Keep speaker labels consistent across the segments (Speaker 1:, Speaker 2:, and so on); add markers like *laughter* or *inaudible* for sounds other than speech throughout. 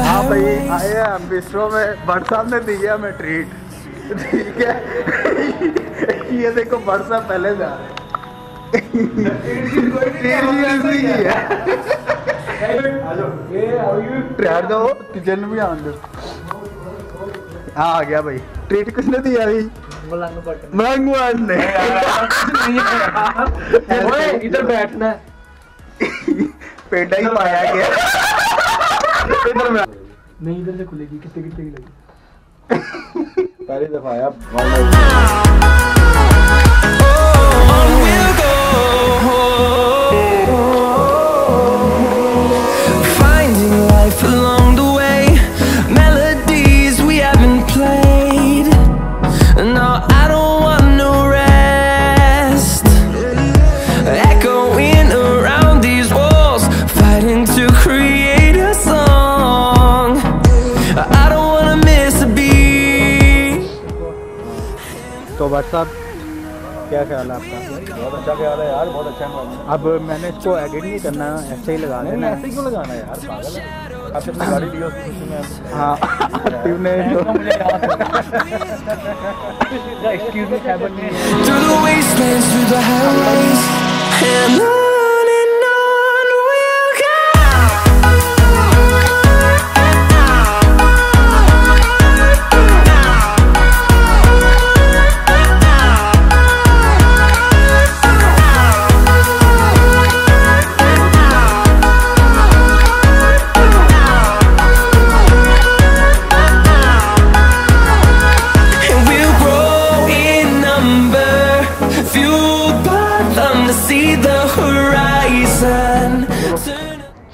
Speaker 1: ہاں بھائی. آئے ہم بسرو میں بٹ صاحب نے دی ہے ہمیں ٹریٹ ٹھیک ہے۔ یہ دیکھو بٹ صاحب پہلے ہیں ٹریٹ دو کچن بھی آن دو ہاں آ گیا بھائی۔ ٹریٹ کس نے دیا بھائی؟ ملنگ بٹ نے۔
Speaker 2: ادھر بیٹھنا۔ ہے
Speaker 1: پیٹا ہی پایا گیا۔
Speaker 2: نہیں ادھر سے کھلے گی کتنے کتنے کی لگی؟
Speaker 1: پہلی دفعہ آیا تو بٹ صاحب کیا خیال ہے آپ کا؟
Speaker 3: بہت اچھا خیال ہے یار بہت اچھا خیال
Speaker 1: اب میں نے اس کو ایڈٹ نہیں کرنا ایسے ہی لگا دینا۔
Speaker 3: ایسے کیوں لگانا ہے یار؟ پاگل ہے۔ آپ اپنی گاڑی لی اس خوشی میں
Speaker 1: ہاں
Speaker 2: ایکسکیوز می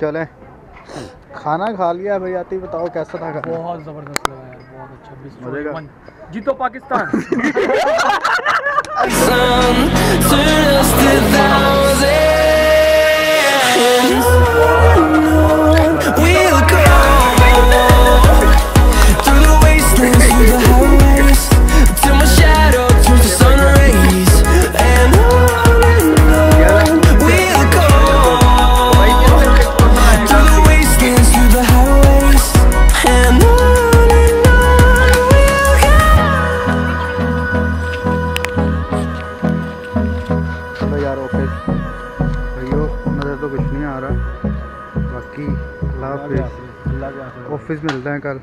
Speaker 1: چلیں۔ کھانا کھا لیا بھائی آتی بتاؤ کیسا تھا کھانا؟
Speaker 2: بہت زبردست لگا یار بہت اچھا جیتو پاکستان۔ *laughs* *laughs*
Speaker 1: باقی اللہ حافظ۔ آفس ملتے ہیں کل۔